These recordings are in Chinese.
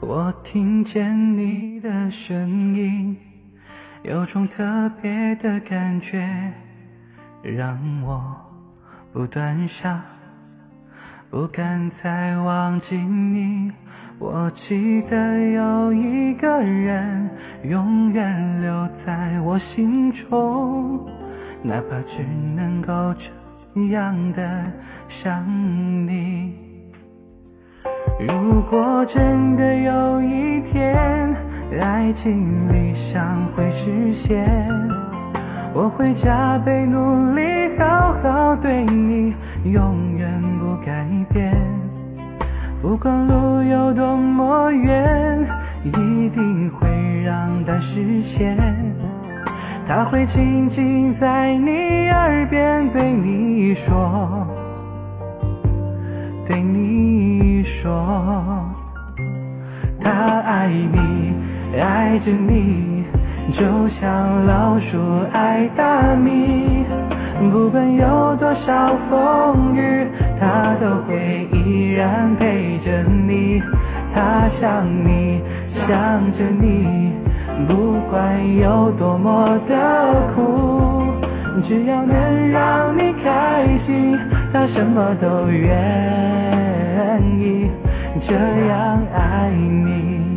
我听见你的声音，有种特别的感觉，让我不断想，不敢再忘记你。我记得有一个人，永远留在我心中，哪怕只能够这样的想你。如果真的有一天，爱情理想会实现，我会加倍努力，好好对你，永远不改变。不管路有多么远，一定会让它实现。它会静静在你耳边对你说，对你说，他爱你，爱着你，就像老鼠爱大米。不管有多少风雨，他都会依然陪着你。他想你，想着你，不管有多么的苦，只要能让你开心，他什么都愿意，这样爱你。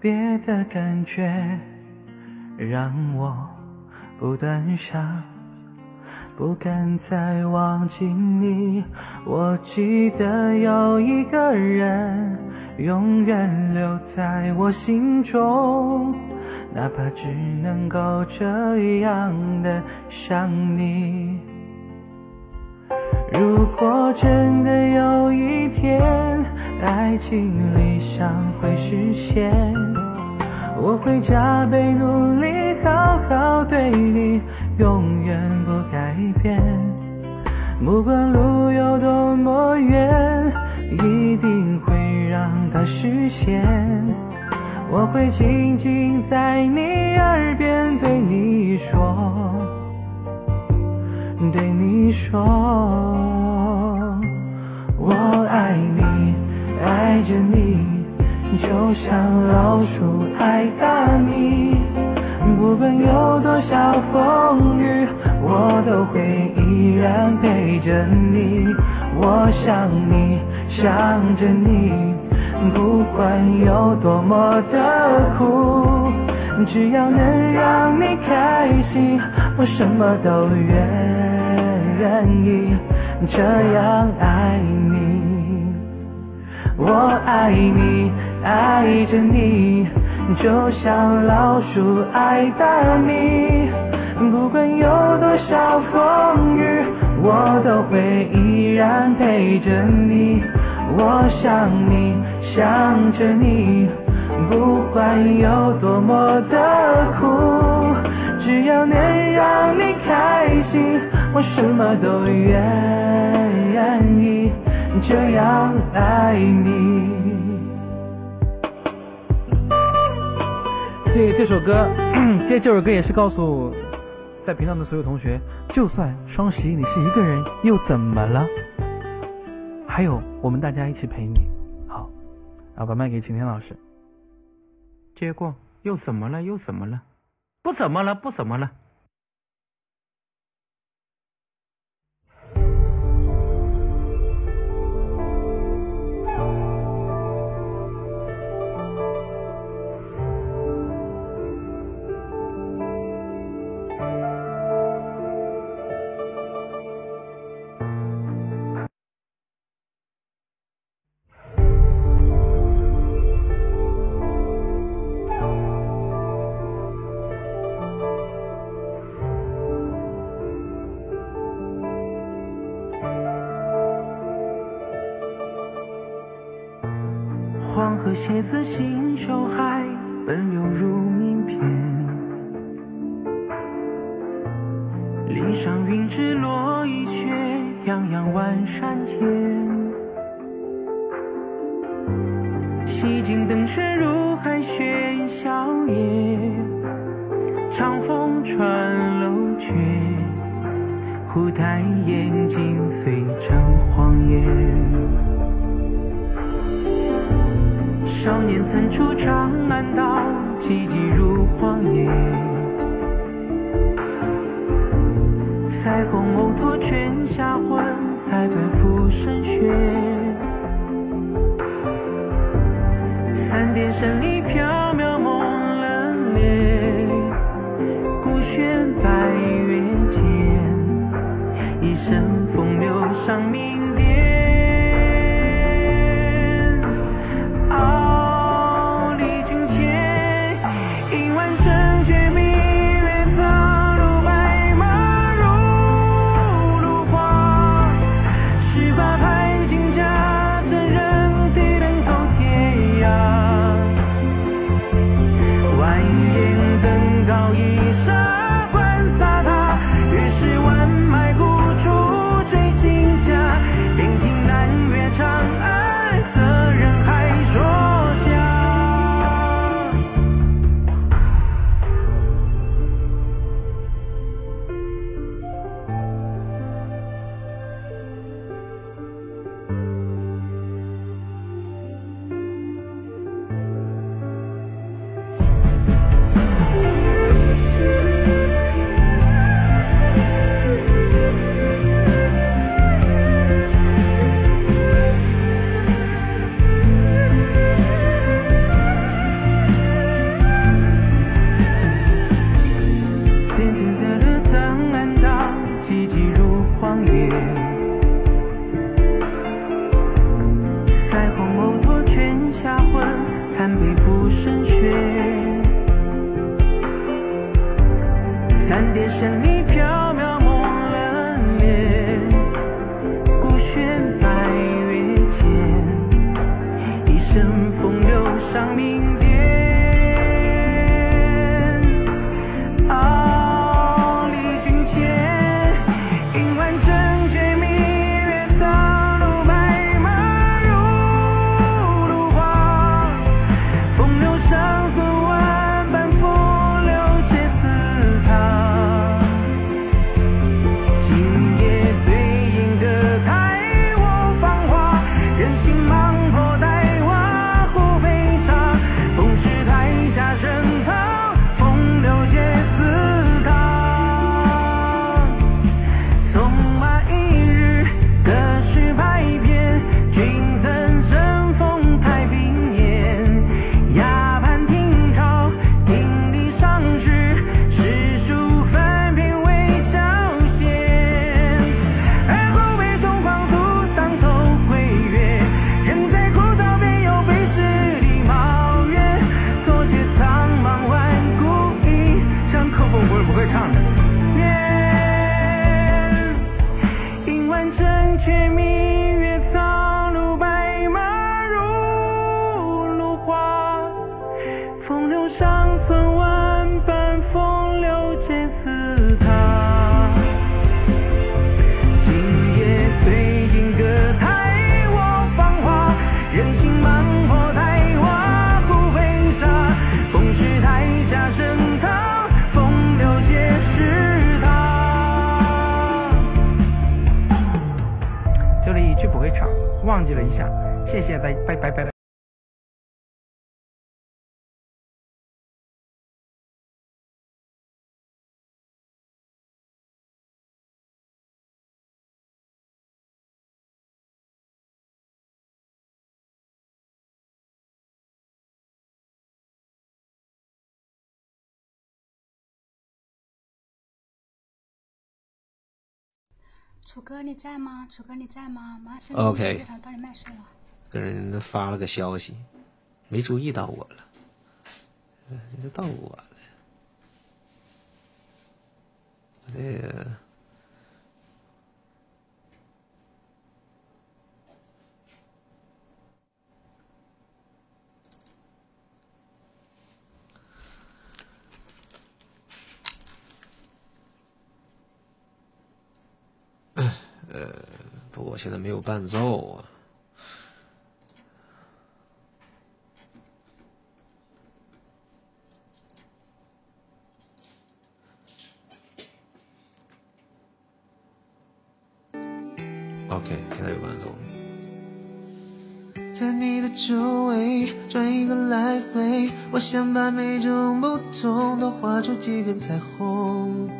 别的感觉，让我不断想，不敢再忘记你。我记得有一个人，永远留在我心中，哪怕只能够这样的想你。如果真的有一天，爱情理想会实现，我会加倍努力，好好对你，永远不改变。不管路有多么远，一定会让它实现。我会静静在你耳边对你说。对你说，我爱你，爱着你，就像老鼠爱大米。不管有多少风雨，我都会依然陪着你。我想你，想着你，不管有多么的苦，只要能让你开心，我什么都愿。愿意这样爱你，我爱你，爱着你，就像老鼠爱大米。不管有多少风雨，我都会依然陪着你。我想你，想着你，不管有多么的苦，只要能让你开心。我什么都愿意这样爱你。这这首歌，这这首歌也是告诉在频道的所有同学，就算双十一你是一个人又怎么了？还有我们大家一起陪你。好，然后把麦给晴天老师。接过，又怎么了？又怎么了？不怎么了，不怎么了。黄河鞋子信手海，奔流如名片。岭上云只落一雪，洋洋万山间。西京灯神入海喧嚣夜，长风穿楼阙，忽抬眼睛随着荒野。少年曾出长安道，寂寂入荒野。腮红眸托泉下魂，才奔赴深穴。三点神里飘寒梅不胜雪，三叠声里。忘记了一下，谢谢，再拜拜拜拜。楚哥你在吗？楚哥你在吗？马上水了。跟人发了个消息，没注意到我了，这到我了。这个我现在没有伴奏啊。OK，现在有伴奏。在你的周围转一个来回，我想把每种不同都画出几片彩虹，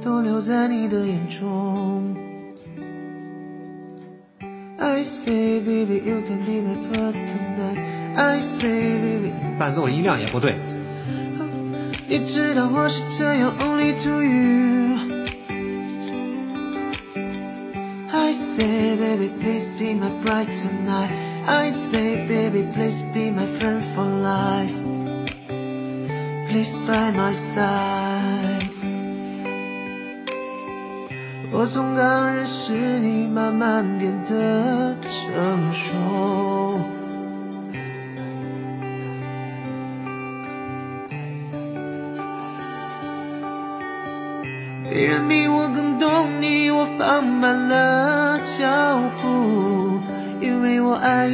都留在你的眼中。I say baby you can be my part tonight. I say baby，伴奏音量也不对。你知道我是这样 only to you。I say, baby, please be my bride tonight. I say, baby, please be my friend for life. Please by my side. 我从刚认识你，慢慢变得成熟。别人比我更懂你，我放慢了脚步，因为我爱。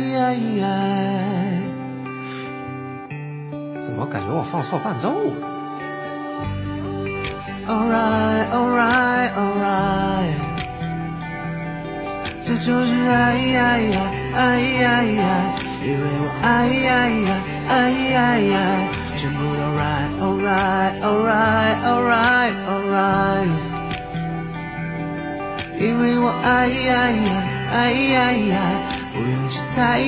怎么感觉我放错伴奏了 Alright, alright, alright，这就是爱，因为我爱。全部都 right, alright, alright, alright, alright。因为我爱，不用去猜。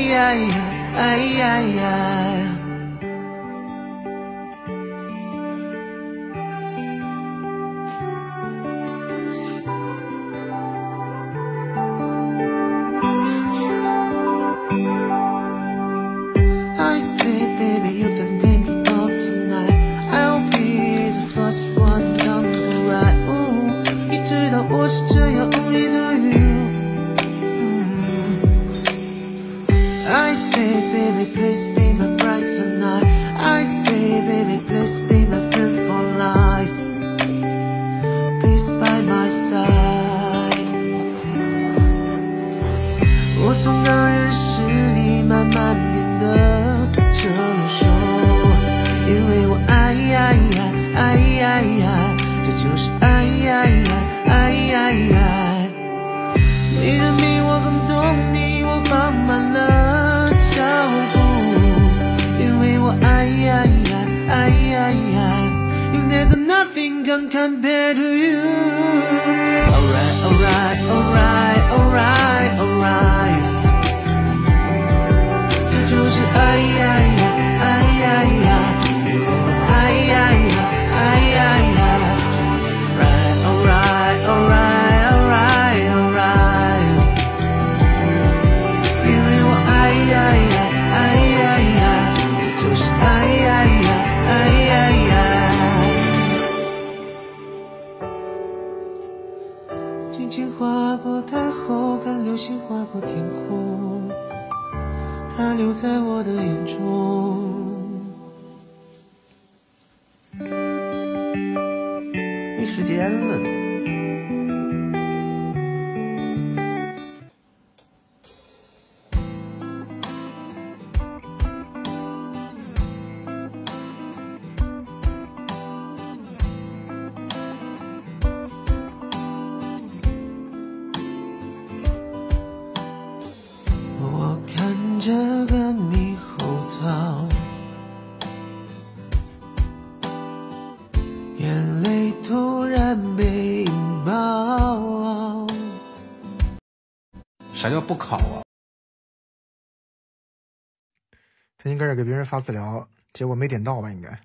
can compare to you Alright, alright, alright. 天空它留在我的眼中。这个猕猴桃。眼泪突然被引爆。啥叫不考啊？他应该是给别人发私聊，结果没点到吧，应该。